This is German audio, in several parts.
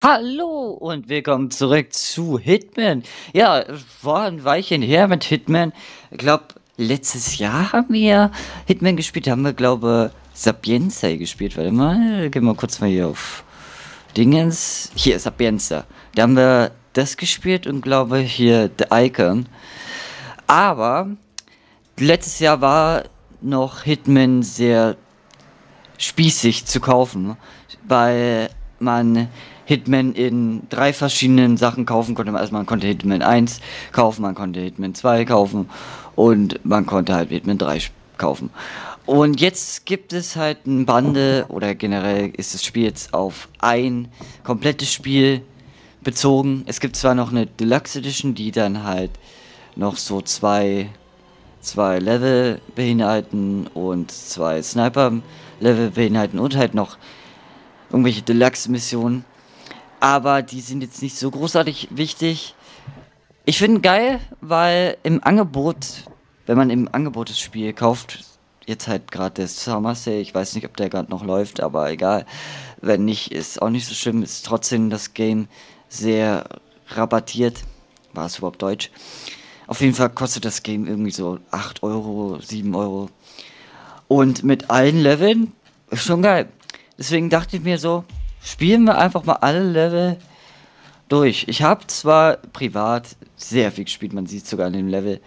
Hallo und willkommen zurück zu Hitman. Ja, war ein Weilchen her mit Hitman. Ich glaube, letztes Jahr haben wir Hitman gespielt. Haben wir, glaube Sapienza gespielt. Warte mal, gehen wir kurz mal hier auf Dingens. Hier, Sapienza. Da haben wir das gespielt und glaube hier The Icon. Aber letztes Jahr war noch Hitman sehr spießig zu kaufen, weil man Hitman in drei verschiedenen Sachen kaufen konnte. Also man konnte Hitman 1 kaufen, man konnte Hitman 2 kaufen und man konnte halt Hitman 3 kaufen. Und jetzt gibt es halt ein Bande oder generell ist das Spiel jetzt auf ein komplettes Spiel bezogen. Es gibt zwar noch eine Deluxe Edition, die dann halt noch so zwei, zwei Level beinhalten und zwei Sniper Level beinhalten und halt noch irgendwelche Deluxe Missionen aber die sind jetzt nicht so großartig wichtig. Ich finde geil, weil im Angebot, wenn man im Angebot das Spiel kauft, jetzt halt gerade der Summer Sale, ich weiß nicht, ob der gerade noch läuft, aber egal. Wenn nicht, ist auch nicht so schlimm, ist trotzdem das Game sehr rabattiert. War es überhaupt Deutsch? Auf jeden Fall kostet das Game irgendwie so 8 Euro, 7 Euro. Und mit allen Leveln schon geil. Deswegen dachte ich mir so, spielen wir einfach mal alle Level durch. Ich habe zwar privat sehr viel gespielt, man sieht sogar in dem Level.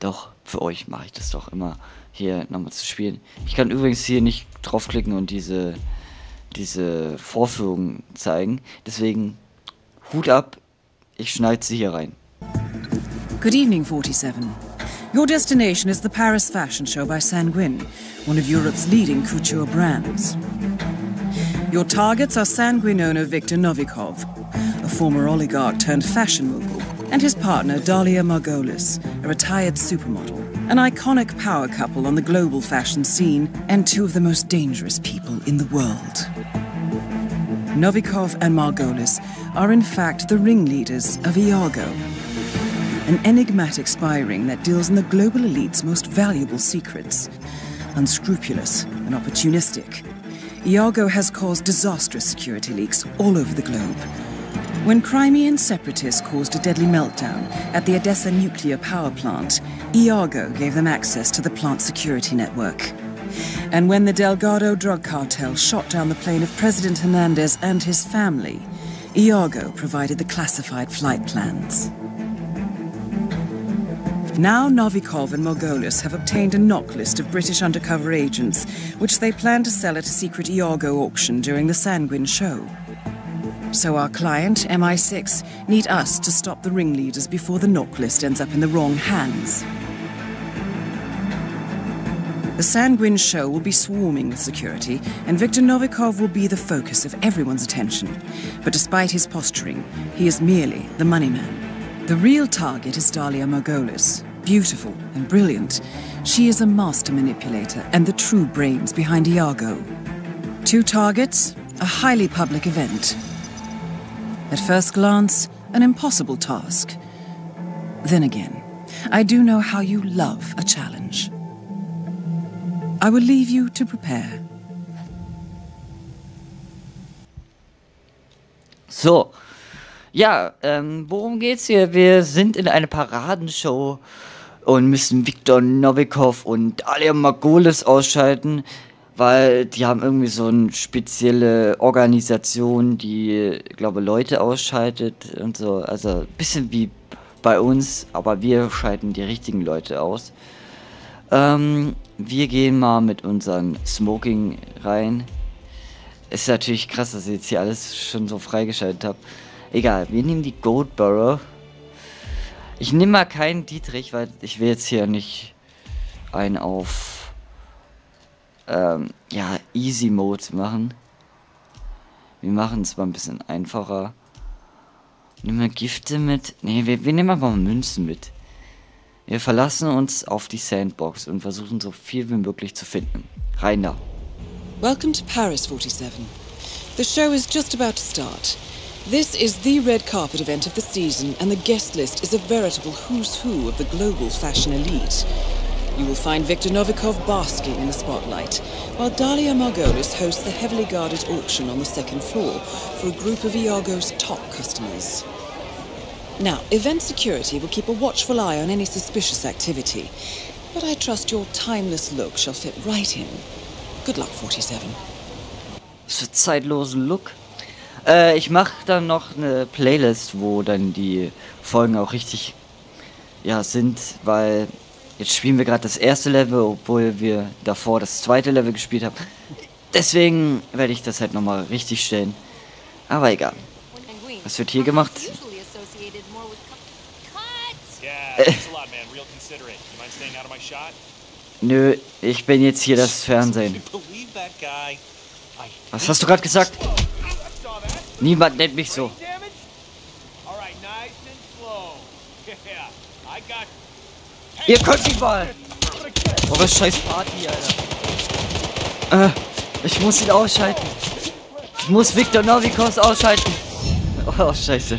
Doch, für euch mache ich das doch immer, hier nochmal zu spielen. Ich kann übrigens hier nicht draufklicken und diese, diese Vorführung zeigen. Deswegen Hut ab, ich schneide sie hier rein. Good evening, 47. Your destination is the Paris Fashion Show by Sanguine, one of Europe's leading couture brands. Your targets are sanguine owner Viktor Novikov, a former oligarch turned fashion mogul, and his partner Dalia Margolis, a retired supermodel, an iconic power couple on the global fashion scene, and two of the most dangerous people in the world. Novikov and Margolis are in fact the ringleaders of Iago, an enigmatic spy ring that deals in the global elite's most valuable secrets. Unscrupulous and opportunistic, Iago has caused disastrous security leaks all over the globe. When Crimean separatists caused a deadly meltdown at the Odessa nuclear power plant, Iago gave them access to the plant's security network. And when the Delgado drug cartel shot down the plane of President Hernandez and his family, Iago provided the classified flight plans. Now Novikov and Margolis have obtained a knock list of British undercover agents, which they plan to sell at a secret Iago auction during the Sanguine show. So our client, MI6, need us to stop the ringleaders before the knock list ends up in the wrong hands. The Sanguine show will be swarming with security, and Viktor Novikov will be the focus of everyone's attention. But despite his posturing, he is merely the money man. The real target is Dahlia Margolis. Beautiful and brilliant, she is a master manipulator and the true brains behind Iago. Two targets, a highly public event. At first glance, an impossible task. Then again, I do know how you love a challenge. I will leave you to prepare. So, Ja, ähm, worum geht's hier? Wir sind in einer Paradenshow und müssen Viktor Novikov und Alia Margolis ausschalten, weil die haben irgendwie so eine spezielle Organisation, die, glaube Leute ausschaltet und so. Also ein bisschen wie bei uns, aber wir schalten die richtigen Leute aus. Ähm, wir gehen mal mit unseren Smoking rein. Ist natürlich krass, dass ich jetzt hier alles schon so freigeschaltet habe. Egal, wir nehmen die Goldborough. Ich nehme mal keinen Dietrich, weil ich will jetzt hier nicht einen auf ähm, ja, Easy Mode machen. Wir machen es mal ein bisschen einfacher. Nehmen wir Gifte mit. Ne, wir, wir nehmen einfach mal Münzen mit. Wir verlassen uns auf die Sandbox und versuchen so viel wie möglich zu finden. Rein da. Welcome to Paris 47. The show is just about to start. This is the red carpet event of the season, and the guest list is a veritable who's who of the global fashion elite. You will find Viktor Novikov basking in the spotlight, while Dalia Margolis hosts the heavily guarded auction on the second floor for a group of Iago's top customers. Now, event security will keep a watchful eye on any suspicious activity, but I trust your timeless look shall fit right in. Good luck, 47. Für zeitlosen Look. Äh, ich mache dann noch eine Playlist, wo dann die Folgen auch richtig ja, sind, weil jetzt spielen wir gerade das erste Level, obwohl wir davor das zweite Level gespielt haben. Deswegen werde ich das halt nochmal richtig stellen. Aber egal. Was wird hier gemacht? Nö, ich bin jetzt hier das Fernsehen. Was hast du gerade gesagt? Niemand nennt mich so. Ihr könnt ihn mal! Oh, was scheiß Party, Alter. Äh, ich muss ihn ausschalten. Ich muss Viktor Novikos ausschalten. Oh, scheiße.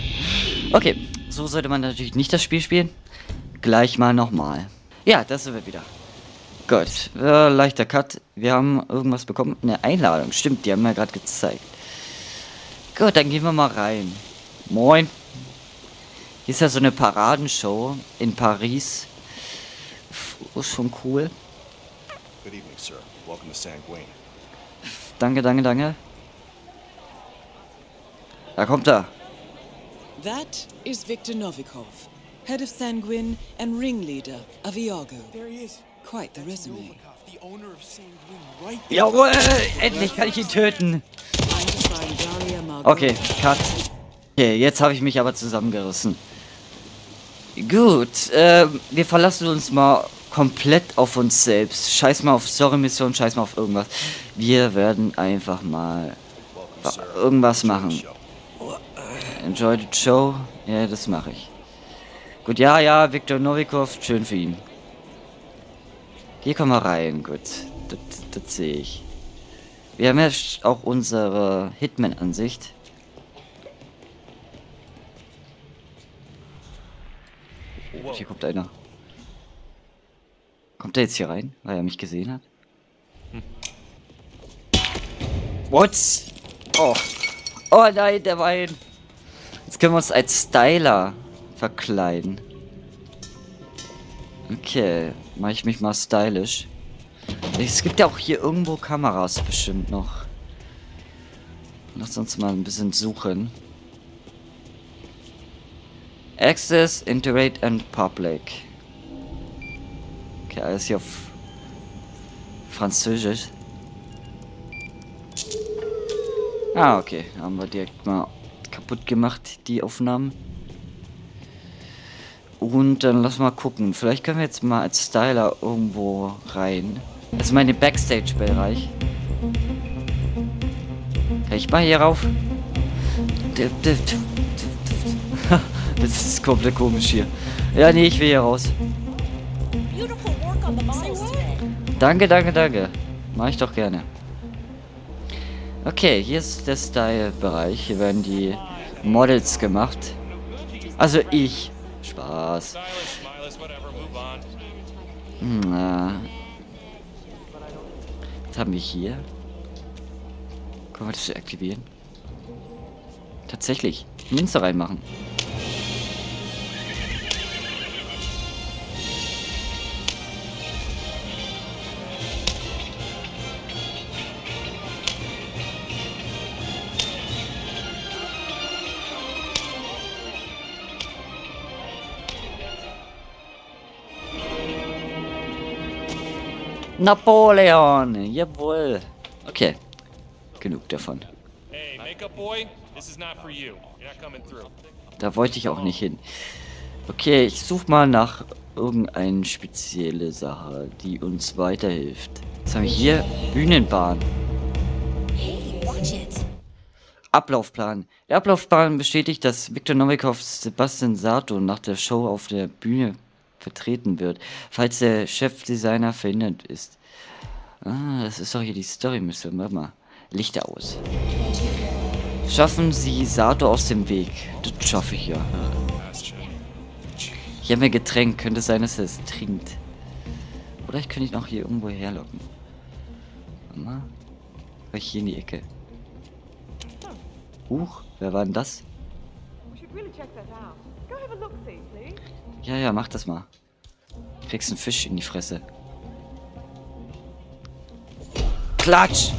Okay, so sollte man natürlich nicht das Spiel spielen. Gleich mal nochmal. Ja, das sind wir wieder. Gut, äh, leichter Cut. Wir haben irgendwas bekommen. Eine Einladung. Stimmt, die haben wir gerade gezeigt. Gut, dann gehen wir mal rein. Moin. Hier ist ja so eine Paradenshow in Paris. Ist schon cool. Good evening, sir. Welcome to Sanguine. Danke, danke, danke. Da kommt er. That is Viktor Novikov, head of Sanguine and ringleader of Iago. There he is. Quite the resume. Jawohl, endlich kann ich ihn töten. Okay, cut. Okay, jetzt habe ich mich aber zusammengerissen. Gut, äh, wir verlassen uns mal komplett auf uns selbst. Scheiß mal auf Story-Mission, scheiß mal auf irgendwas. Wir werden einfach mal irgendwas machen. Enjoy the show. Ja, das mache ich. Gut, ja, ja, Viktor Novikov, schön für ihn. Hier kommen wir rein, gut. Das, das sehe ich. Wir haben ja auch unsere Hitman-Ansicht. Hier kommt einer. Kommt er jetzt hier rein, weil er mich gesehen hat? What? Oh. Oh nein, der Wein. Jetzt können wir uns als Styler verkleiden. Okay, mache ich mich mal stylisch. Es gibt ja auch hier irgendwo Kameras bestimmt noch. Lass uns mal ein bisschen suchen. Access, Integrate and Public. Okay, alles hier auf Französisch. Ah, okay. Haben wir direkt mal kaputt gemacht, die Aufnahmen. Und dann lass mal gucken. Vielleicht können wir jetzt mal als Styler irgendwo rein. Das ist meine Backstage-Bereich. Kann ich mal hier rauf? Das ist komplett komisch hier. Ja, nee, ich will hier raus. Beautiful work on the models today. Danke, danke, danke. Mach ich doch gerne. Okay, hier ist der Style-Bereich. Hier werden die Models gemacht. Also ich. Spaß. Stylish, smileless, whatever, move on. Na. Was haben wir hier? Können wir das aktivieren? Tatsächlich. Münze reinmachen. Napoleon! Jawohl! Okay. Genug davon. Hey, makeup boy, this is not for you. You're not coming through. Da wollte ich auch nicht hin. Okay, ich suche mal nach irgendeine spezielle Sache, die uns weiterhilft. Was haben wir hier? Bühnenbahn. Ablaufplan. Der Ablaufplan bestätigt, dass Viktor Novikov Sebastian Sato nach der Show auf der Bühne vertreten wird, falls der Chefdesigner verhindert ist. Ah, das ist doch hier die Story-Mission. Warte mal. Lichter aus. Schaffen Sie Sato aus dem Weg. Das schaffe ich ja. Ich habe mir Getränk. Könnte sein, dass er es trinkt. Oder Vielleicht könnte ich noch hier irgendwo herlocken. Mal. Vielleicht hier in die Ecke. Huch, wer war denn das? Ja, ja, mach das mal. Kriegst einen Fisch in die Fresse. Klatsch!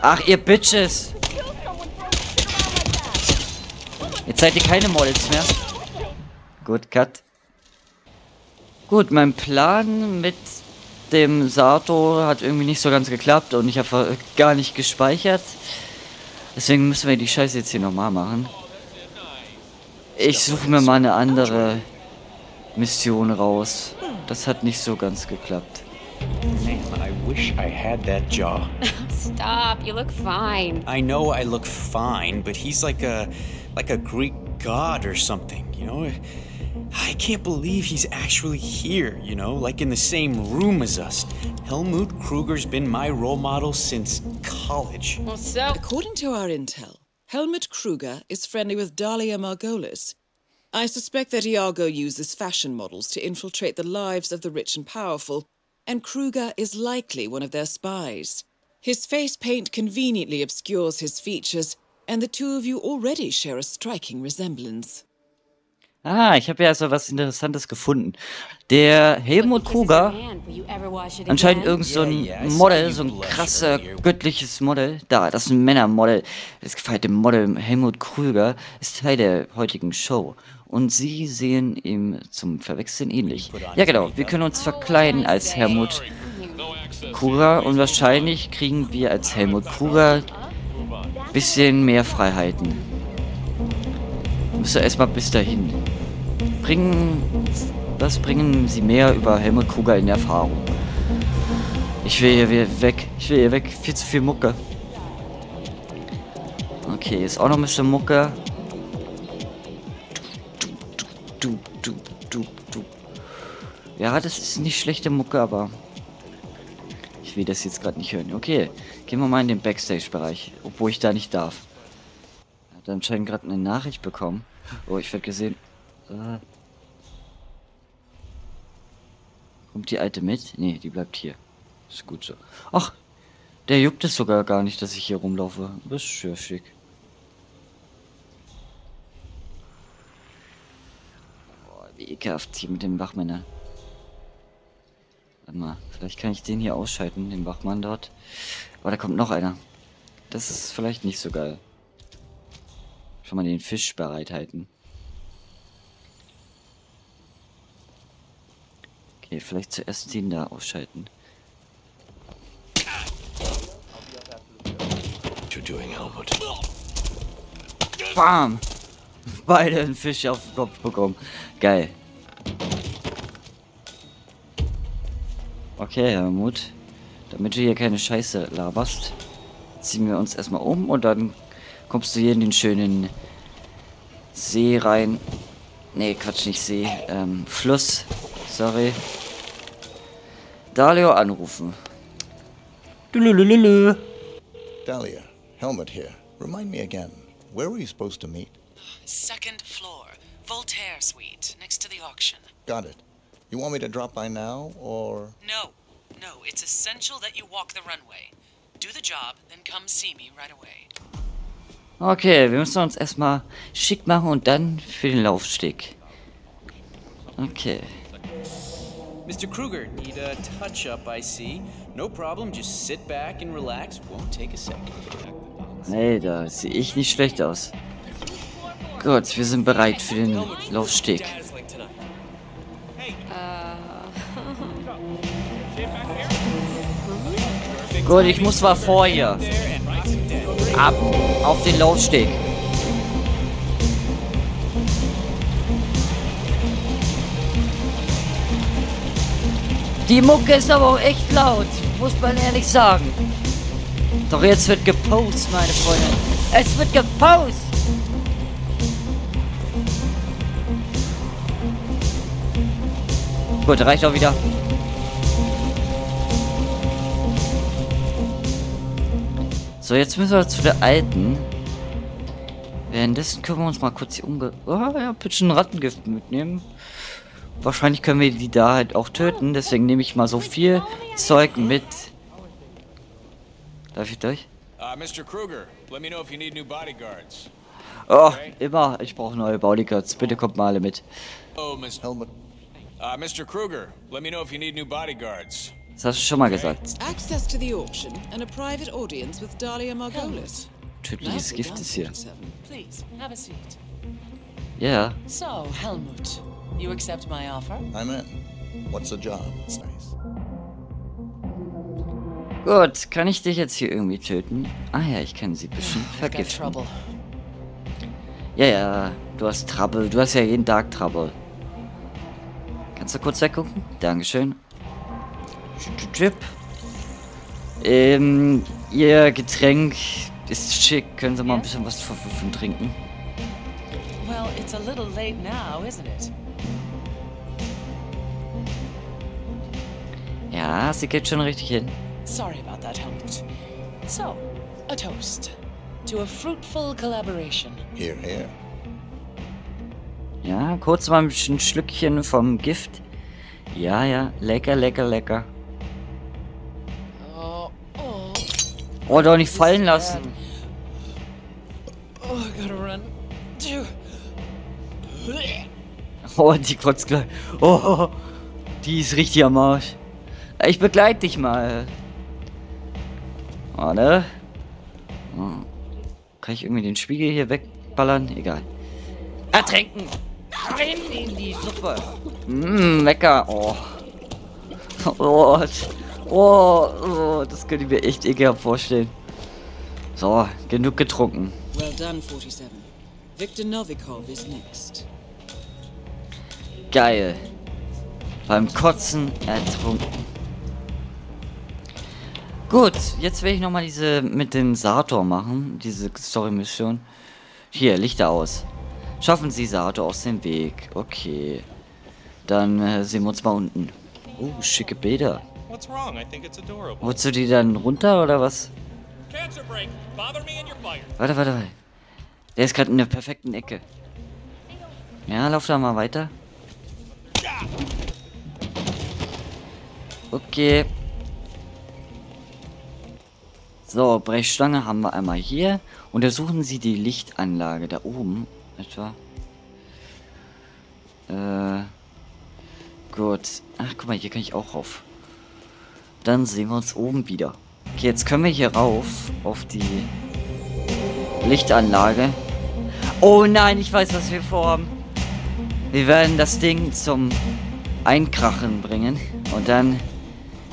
Ach, ihr Bitches! Jetzt seid ihr keine Models mehr. Gut, Cut. Gut, mein Plan mit dem Sato hat irgendwie nicht so ganz geklappt und ich habe gar nicht gespeichert. Deswegen müssen wir die Scheiße jetzt hier nochmal machen. Ich suche mir mal eine andere Mission raus. Das hat nicht so ganz geklappt. Man, I wish I had that jaw. Stop, you look fine. I know I look fine, but he's like a like a Greek god or something, you know? I can't believe he's actually here, you know, like in the same room as us. Helmut Kruger's been my role model since college. Well, so. According to our intel, Helmut Kruger is friendly with Dahlia Margolis. I suspect that Iago uses fashion models to infiltrate the lives of the rich and powerful, and Kruger is likely one of their spies. His face paint conveniently obscures his features, and the two of you already share a striking resemblance. Ah, ich habe ja so was Interessantes gefunden. Der Helmut Kruger, anscheinend irgend so ein Model, so ein krasser, göttliches Model. Da, das ist ein Männermodel. Das gefeierte Model Helmut Krüger ist Teil der heutigen Show. Und sie sehen ihm zum Verwechseln ähnlich. Ja genau, wir können uns verkleiden als Helmut Kruger und wahrscheinlich kriegen wir als Helmut Kruger bisschen mehr Freiheiten. Müsste erstmal bis dahin. Bringen. Was bringen sie mehr über Helmut Kruger in Erfahrung? Ich will hier weg. Ich will hier weg. Viel zu viel Mucke. Okay, ist auch noch ein bisschen Mucke. Ja, das ist nicht schlechte Mucke, aber. Ich will das jetzt gerade nicht hören. Okay, gehen wir mal in den Backstage-Bereich. Obwohl ich da nicht darf. Hat anscheinend gerade eine Nachricht bekommen. Oh, ich werde gesehen. Äh. Kommt die alte mit? Nee, die bleibt hier. Ist gut so. Ach, der juckt es sogar gar nicht, dass ich hier rumlaufe. Das ist ja schick. Boah, wie ekelhaft hier mit den Wachmännern. Warte mal, vielleicht kann ich den hier ausschalten, den Wachmann dort. Aber da kommt noch einer. Das ist vielleicht nicht so geil. Schon mal den Fisch bereithalten. Okay, vielleicht zuerst den da ausschalten. Bam! Beide einen Fisch auf den Kopf bekommen. Geil. Okay, Helmut. Damit du hier keine Scheiße laberst, ziehen wir uns erstmal um und dann kommst du hier in den schönen See rein. Nee, Quatsch, nicht See. Ähm, Fluss. Sorry. Dalio anrufen. Dululululu. Dahlia, Helmut here. Remind me again, where were you supposed to meet? Second floor, Voltaire Suite, next to the auction. Got it. You want me to drop by now, or. No, no, it's essential that you walk the runway. Do the job, then come see me right away. Okay, wir müssen uns erstmal schick machen und dann für den Laufsteg. Okay. Mr. Kruger, need a touch up, I see. No problem, just sit back and relax. Won't take a second. Hey, da sehe ich nicht schlecht aus. Gut, wir sind bereit für den Laufsteg. Gut, ich muss mal vor hier. Ab auf den Laufsteg. Die Mucke ist aber auch echt laut, muss man ehrlich sagen. Doch jetzt wird gepostet, meine Freunde. Es wird gepostet. Gut, reicht auch wieder. So, jetzt müssen wir zu der alten. Währenddessen können wir uns mal kurz hier umge... Oh, ja, bisschen Rattengift mitnehmen. Wahrscheinlich können wir die da halt auch töten. Deswegen nehme ich mal so viel Zeug mit. Darf ich durch? Uh, Mr. Kruger, let me know if you need new bodyguards. Oh, immer. Ich brauche neue Bodyguards. Bitte kommt mal alle mit. Oh, Mr. Uh, Mr. Kruger, let me know if you need new bodyguards. Das hast du schon mal gesagt. Access to the auction and a private audience with Dahlia Margolis. Tödliches Gift ist hier. Please, have a seat. Ja. So, Helmut, you accept my offer? I'm in. What's the job? It's nice. Gut, kann ich dich jetzt hier irgendwie töten? Ah ja, ich kann sie bestimmt I've got vergiften. trouble. Ja, ja, du hast Trouble. Du hast ja jeden Tag Trouble. Kannst du kurz weggucken? Dankeschön. Chip. Ähm, ihr Getränk ist schick. Können Sie mal ein bisschen was davon trinken? Well, it's a little late now, isn't it? Ja, sie geht schon richtig hin. Sorry about that, Helmut. So, a toast. To a fruitful collaboration. Here, here. Ja, kurz mal ein bisschen Schlückchen vom Gift. Ja, ja, lecker, lecker, lecker. Oh, oh, Oh, doch nicht fallen lassen. oh, I gotta run. Two. Oh, die kotzt gleich. Oh, die ist richtig am Arsch. Ich begleite dich mal. Warte. Hm. Kann ich irgendwie den Spiegel hier wegballern? Egal. Ertränken! Rein in die Suppe! Mmm, lecker. Oh. Oh, oh, oh, das könnte ich mir echt ekelhaft vorstellen. So, genug getrunken. Well done, 47. Victor Novikov is next. Geil. Beim Kotzen ertrunken. Gut, jetzt will ich nochmal diese mit dem Sator machen. Diese Story-Mission. Hier, Lichter aus. Schaffen Sie Sator aus dem Weg. Okay. Dann äh, sehen wir uns mal unten. Oh, schicke Bilder. Holst du die dann runter oder was? Warte, warte, warte. Der ist gerade in der perfekten Ecke. Ja, lauf da mal weiter. Okay. So, Brechstange haben wir einmal hier. Untersuchen Sie die Lichtanlage da oben. Etwa. Äh. Gut. Ach, guck mal, hier kann ich auch rauf. Dann sehen wir uns oben wieder. Okay, jetzt können wir hier rauf. Auf die Lichtanlage. Oh nein, ich weiß, was wir vorhaben. Wir werden das Ding zum Einkrachen bringen. Und dann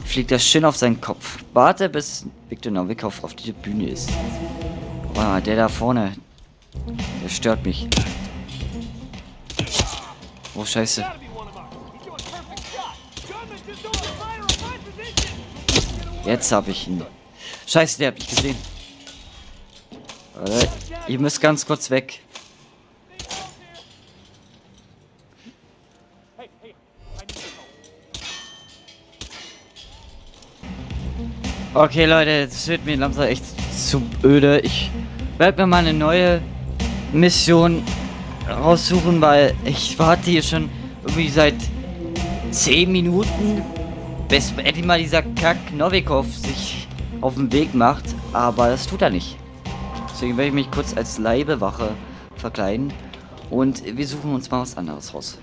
fliegt das schön auf seinen Kopf. Warte, bis Viktor Novikov auf die Bühne ist. Wow, der da vorne. Der stört mich. Oh, scheiße. Jetzt habe ich ihn. Scheiße, der hat mich gesehen. Ihr müsst ganz kurz weg. Okay, Leute, das wird mir langsam echt zu öde. Ich werde mir mal eine neue Mission raussuchen, weil ich warte hier schon irgendwie seit 10 Minuten, bis endlich mal dieser Kack Novikov sich auf den Weg macht. Aber das tut er nicht. Deswegen werde ich mich kurz als Leibewache verkleiden. Und wir suchen uns mal was anderes raus.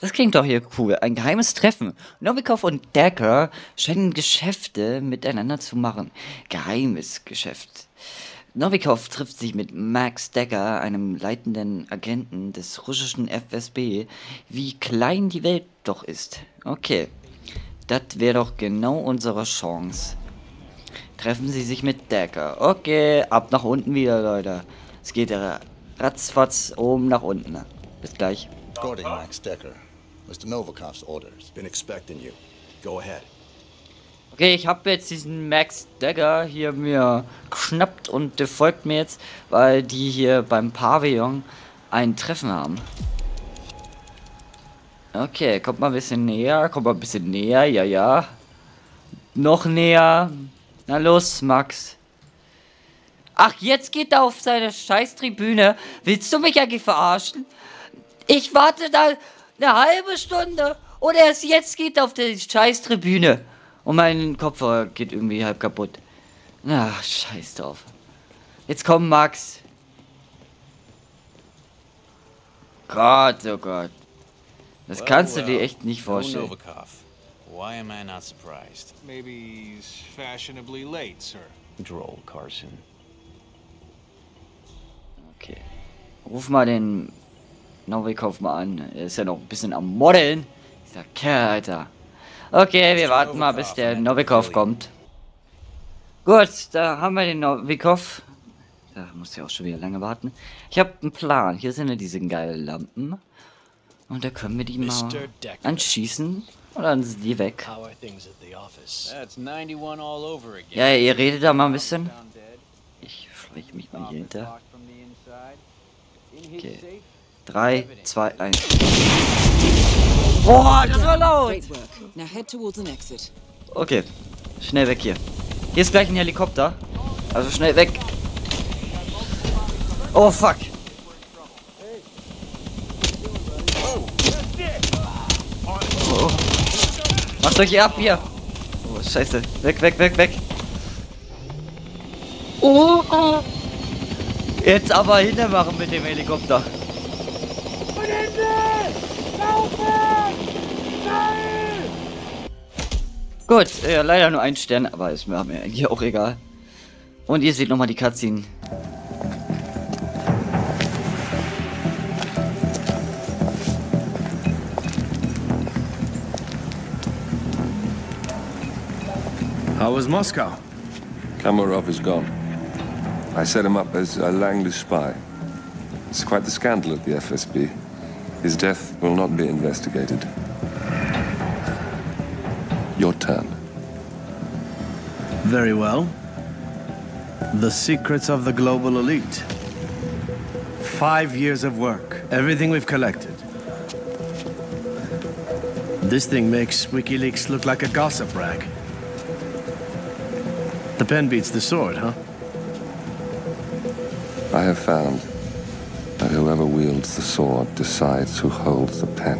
Das klingt doch hier cool. Ein geheimes Treffen. Novikov und Decker scheinen Geschäfte miteinander zu machen. Geheimes Geschäft. Novikov trifft sich mit Max Decker, einem leitenden Agenten des russischen FSB. Wie klein die Welt doch ist. Okay. Das wäre doch genau unsere Chance. Treffen Sie sich mit Decker. Okay, ab nach unten wieder, Leute. Es geht ratzfatz oben nach unten. Bis gleich. Escorting Max Decker. Mr. Novikov's orders. Been expecting you. Go ahead. Okay, ich habe jetzt diesen Max Dagger hier mir geschnappt und der folgt mir jetzt, weil die hier beim Pavillon ein Treffen haben. Okay, kommt mal ein bisschen näher, kommt mal ein bisschen näher, ja, ja. Noch näher. Na los, Max. Ach, jetzt geht er auf seine Scheißtribüne. Willst du mich eigentlich verarschen? Ich warte da eine halbe Stunde und erst jetzt geht auf die scheiß Tribüne. Und mein Kopfhörer geht irgendwie halb kaputt. Ach, scheiß drauf. Jetzt komm, Max. Gott, oh Gott. Das kannst du dir echt nicht vorstellen. Why am I not surprised? Maybe he's fashionably late, sir. Droll, Carson. Okay. Ruf mal den Novikov mal an. Er ist ja noch ein bisschen am Modeln. Dieser Kerl, Alter. Okay, wir warten mal, bis der Novikov kommt. Gut, da haben wir den Novikov. Da muss ja auch schon wieder lange warten. Ich habe einen Plan. Hier sind ja diese geilen Lampen. Und da können wir die mal anschießen. Und dann sind die weg. How are things at the office? That's 91 all over again. Ja, ihr redet da mal ein bisschen. Ich schleiche mich mal hier hinter. Okay. 3, 2, 1. Boah, das war laut! Okay, schnell weg hier. Hier ist gleich ein Helikopter. Also schnell weg. Oh fuck. Oh. Macht euch ab hier. Oh scheiße. Weg, weg, weg, weg. Oh. oh. Jetzt aber hintermachen mit dem Helikopter. Gut, ja, leider nur ein Stern, aber ist mir, mir eigentlich auch egal. Und ihr seht nochmal die Cutscene. How was Moscow? Kamarov is gone. I set him up as a Langley spy. It's quite the scandal at the FSB. His death will not be investigated. Your turn. Very well. The secrets of the global elite. Five years of work, everything we've collected. This thing makes WikiLeaks look like a gossip rag. The pen beats the sword, huh? I have found wields the sword decides who holds the pen.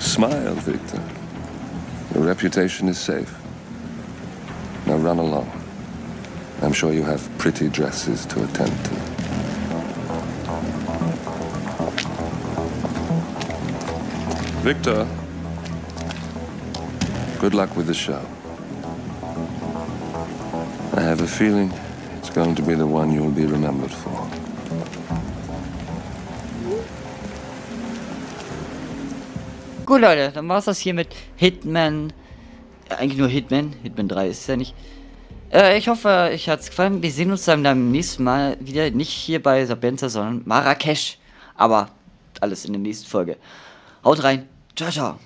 Smile, Victor. Your reputation is safe. Now run along. I'm sure you have pretty dresses to attend to. Victor, good luck with the show. Have a feeling it's going to be the one you'll be remembered for. Gut, Leute, dann war's das hier mit Hitman. Äh, eigentlich nur Hitman. Hitman 3 ist ja nicht. Äh, ich hoffe, euch hat's gefallen. Wir sehen uns dann beim nächsten Mal wieder. Nicht hier bei Sabenza, sondern Marrakesch. Aber alles in der nächsten Folge. Haut rein. Ciao, ciao.